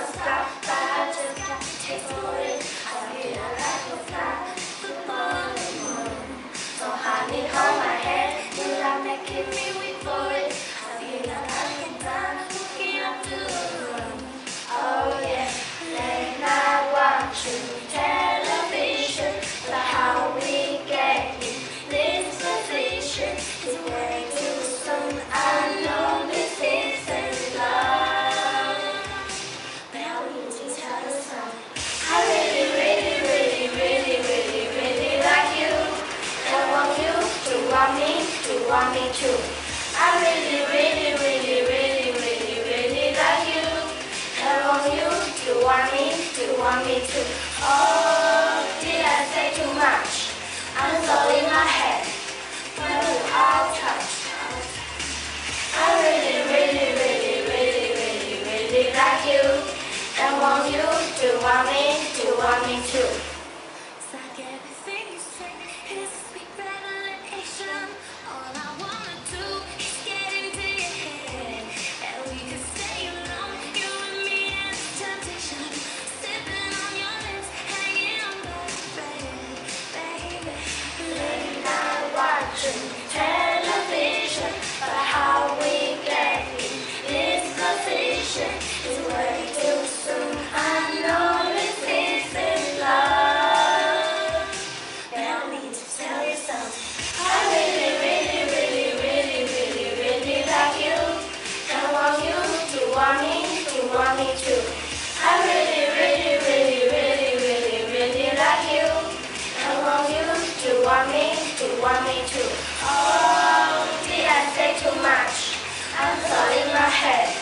stop by, just got to take away. you. I really, really, really, really, really, really like you. I want you, you want me, you want me too. Oh, did I say too much? I'm so my head. When we touch. I really, really, really, really, really, really like you. I want you, you want me. 22. I really, really, really, really, really, really like you. I want you to want me, to want me too. Oh, did I say too much? I'm sorry, my head.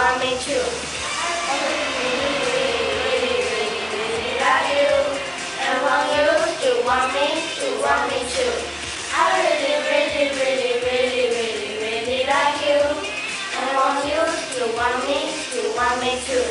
want me to. Want me to, want me to. I really, really, really, really, really, really like you. And want you to want me, to want me to.